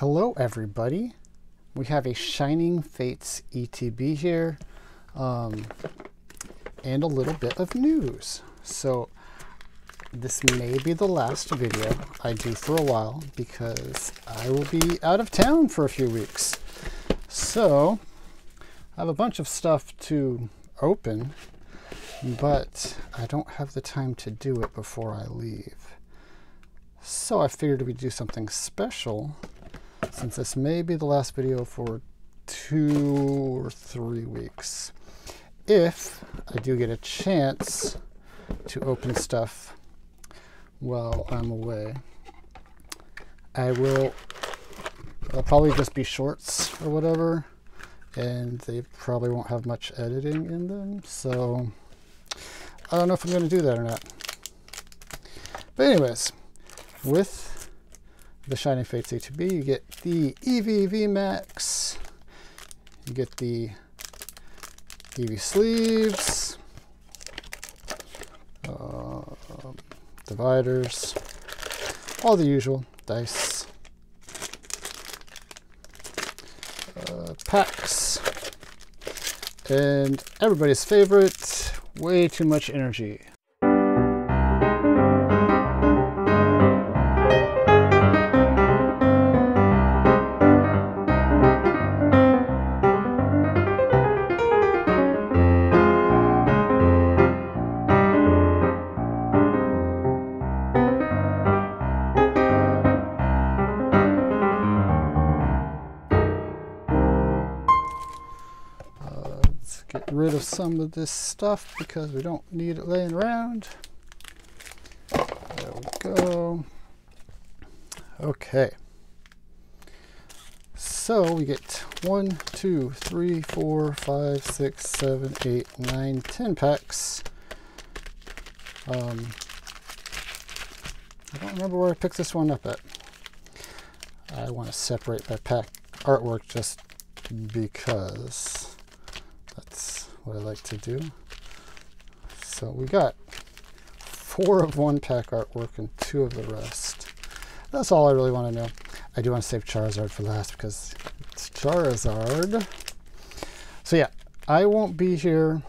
Hello everybody. We have a Shining Fates ETB here um, and a little bit of news. So this may be the last video I do for a while because I will be out of town for a few weeks. So I have a bunch of stuff to open, but I don't have the time to do it before I leave. So I figured we'd do something special since this may be the last video for two or three weeks. If I do get a chance to open stuff while I'm away, I will I'll probably just be shorts or whatever, and they probably won't have much editing in them, so I don't know if I'm going to do that or not. But anyways, with the Shining Fates ETB, you get the Eevee V Max, you get the Eevee sleeves, uh, dividers, all the usual dice, uh, packs, and everybody's favorite, way too much energy. Rid of some of this stuff because we don't need it laying around. There we go. Okay. So we get one, two, three, four, five, six, seven, eight, nine, ten packs. Um, I don't remember where I picked this one up at. I want to separate my pack artwork just because that's what I like to do. So we got four of one pack artwork and two of the rest. That's all I really want to know. I do want to save Charizard for last because it's Charizard. So yeah, I won't be here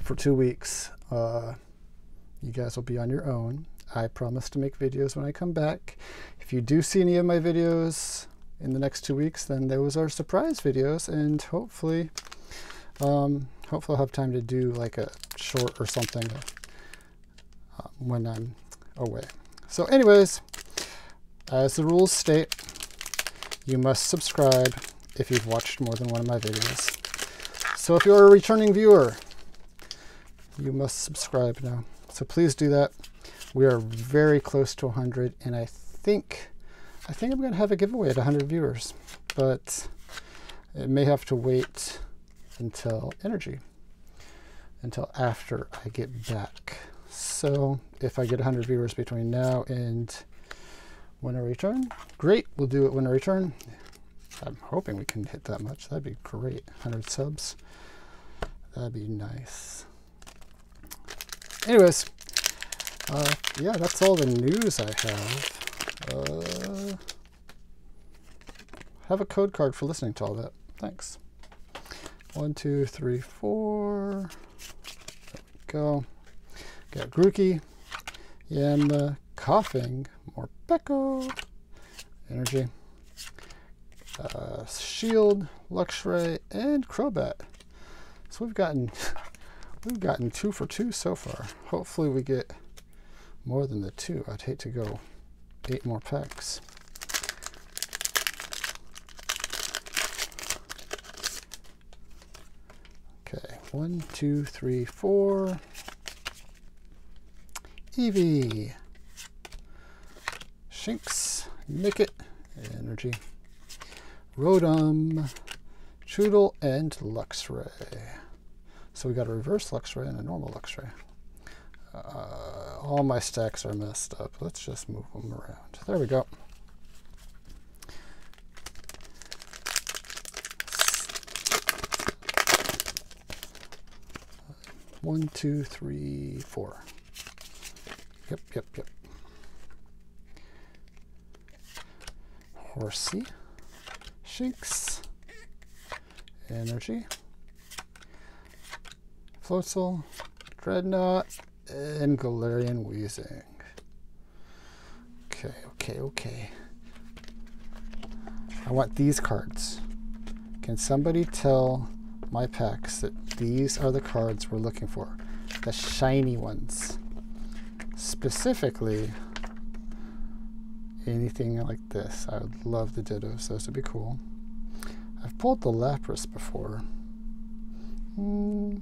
for two weeks. Uh, you guys will be on your own. I promise to make videos when I come back. If you do see any of my videos in the next two weeks, then those are surprise videos, and hopefully, um, hopefully I'll have time to do like a short or something uh, when I'm away. So anyways, as the rules state, you must subscribe if you've watched more than one of my videos. So if you're a returning viewer, you must subscribe now. So please do that. We are very close to 100, and I think I think I'm going to have a giveaway at 100 viewers, but it may have to wait until energy, until after I get back. So if I get 100 viewers between now and when I return, great. We'll do it when I return. I'm hoping we can hit that much. That'd be great. 100 subs. That'd be nice. Anyways, uh, yeah, that's all the news I have. Uh, have a code card for listening to all that. Thanks. One, two, three, four. There we go. Got Grookey, Yanma, coughing. more Becco, Energy, uh, Shield, Luxray, and Crobat. So we've gotten we've gotten two for two so far. Hopefully we get more than the two. I'd hate to go eight more packs. Okay, one, two, three, four. Eevee. Shinx, Nickit, Energy, Rotom, Choodle, and Luxray. So we got a reverse Luxray and a normal Luxray. Uh, all my stacks are messed up. Let's just move them around. There we go. One, two, three, four. Yep, yep, yep. Horsey. Shinx, Energy, Floatzel, Drednaw, and Galarian Weezing. Okay, okay, okay. I want these cards. Can somebody tell my packs that these are the cards we're looking for? The shiny ones. Specifically, anything like this. I would love the Dittos. Those would be cool. I've pulled the Lapras before. Hmm.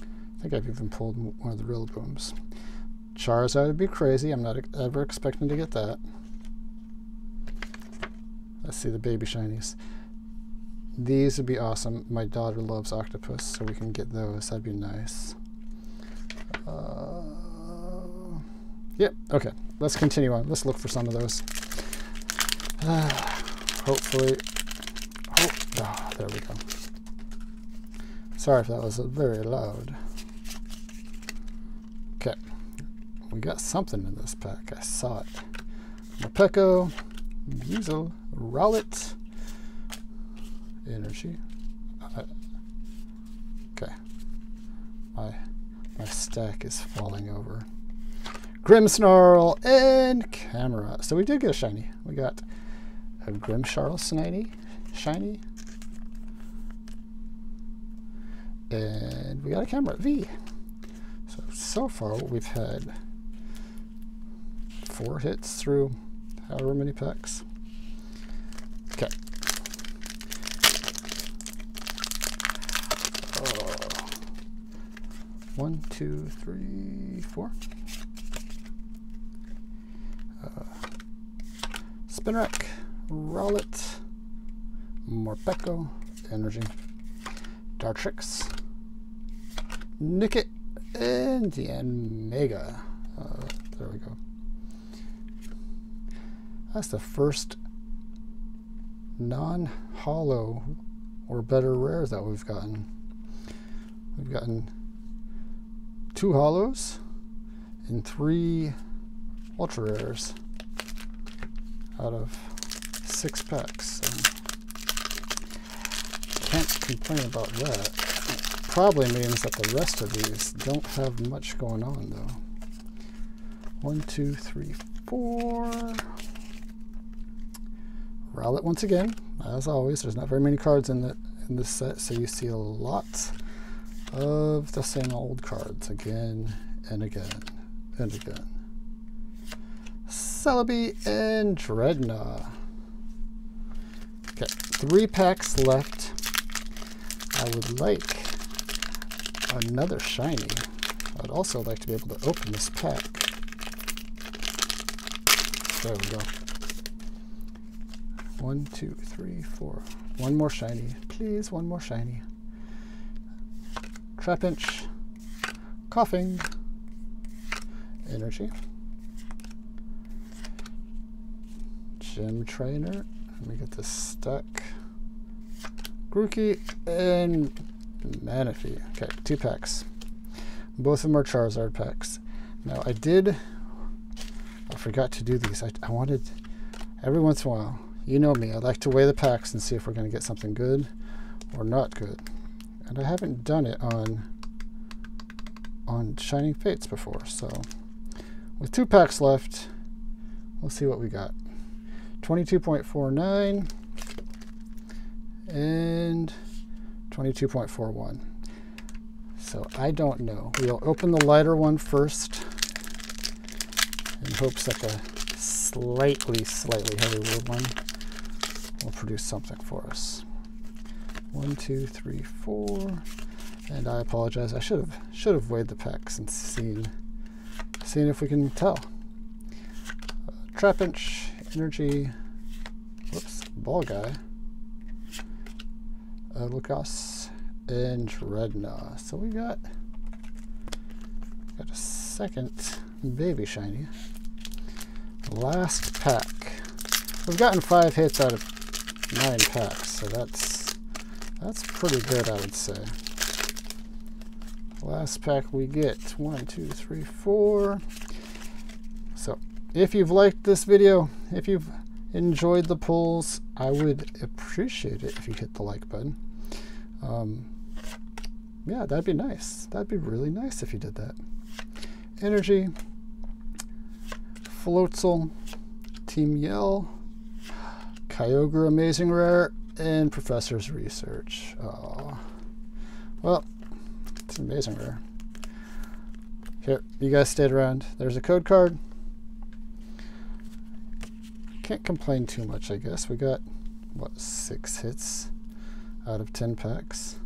I think I've even pulled one of the real Rillabooms. Charizard would be crazy. I'm not ever expecting to get that. Let's see the baby shinies. These would be awesome. My daughter loves octopus, so we can get those. That'd be nice. Uh, yep, okay. Let's continue on. Let's look for some of those. Uh, hopefully. Oh, oh, there we go. Sorry if that was very loud. Okay. We got something in this pack. I saw it. Morpeko, Buizel, Rowlet, Energy. Uh, okay. My, my stack is falling over. Grimmsnarl and Camera. So we did get a shiny. We got a Grimmsnarl shiny. Shiny. And we got a Camera V. So, so far we've had four hits through however many packs. Okay. Oh. One, two, three, four. Uh, Spinarak, Rowlet, Morpeko, Energy, Dartrix, Nickit, and Yanmega. Uh, there we go. That's the first non-holo or better rare that we've gotten. We've gotten two holos and three ultra rares out of six packs. So can't complain about that. Probably means that the rest of these don't have much going on though. One, two, three, four. Rowlet once again, as always. There's not very many cards in the in this set, so you see a lot of the same old cards again and again and again. Celebi and Drednaw. Okay, three packs left. I would like another shiny. I'd also like to be able to open this pack. There we go. One, two, three, four. One more shiny. Please, one more shiny. Trapinch. coughing, Energy. Gym Trainer. Let me get this stuck. Grookey and Manaphy. Okay, two packs. Both of them are Charizard packs. Now I did, I forgot to do these. I, I wanted, every once in a while, you know me, I like to weigh the packs and see if we're going to get something good or not good. And I haven't done it on on Shining Fates before, so with two packs left, we'll see what we got. 22.49 and 22.41. So I don't know. We'll open the lighter one first in hopes that the slightly, slightly heavier one will produce something for us. One, two, three, four. And I apologize. I should have should have weighed the packs and seen seen if we can tell. Uh, Trapinch, Energy, whoops, Ball Guy, uh, Lucas, and Drednaw. So we got got a second baby shiny. Last pack. We've gotten five hits out of nine packs, so that's that's pretty good, I would say. Last pack we get one, two, three, four. So if you've liked this video, if you've enjoyed the pulls, I would appreciate it if you hit the like button. Um, yeah, that'd be nice. That'd be really nice if you did that. Energy, Floatzel, Team Yell, Kyogre Amazing Rare, and Professor's Research. Oh. Well, it's amazing rare. Here, you guys stayed around. There's a code card. Can't complain too much, I guess. We got, what, six hits out of 10 packs.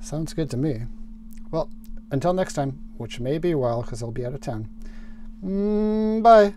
Sounds good to me. Well, until next time, which may be a while because I'll be out of town. Mm, bye.